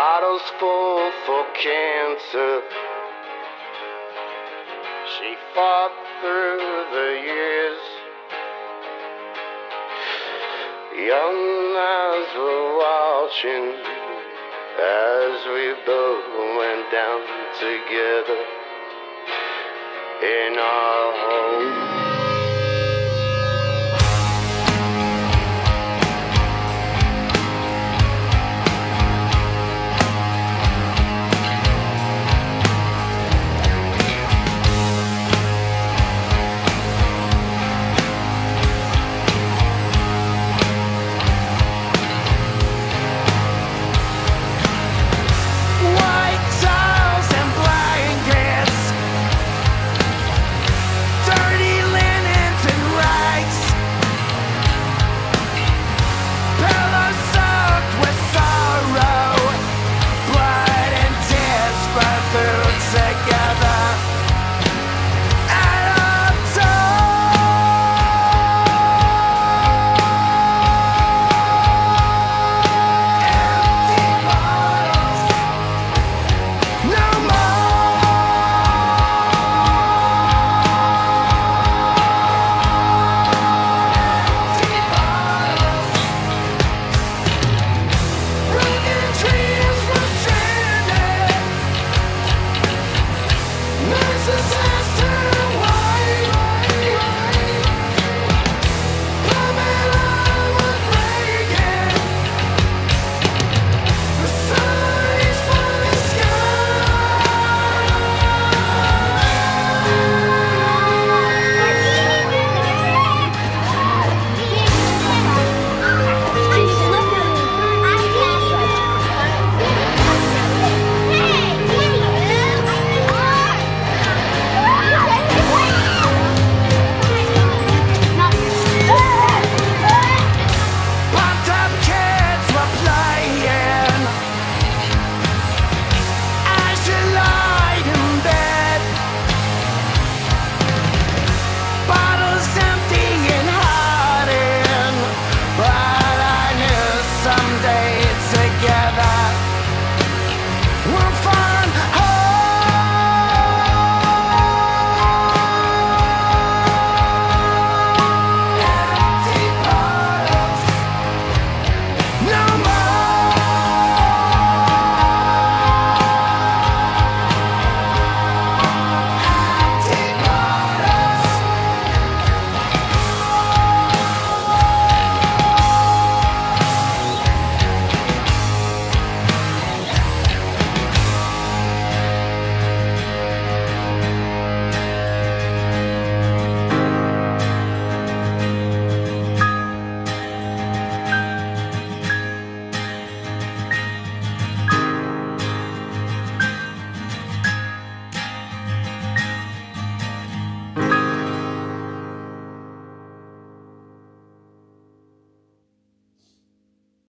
bottles full for cancer. She fought through the years. Young eyes were watching as we both went down together in our home.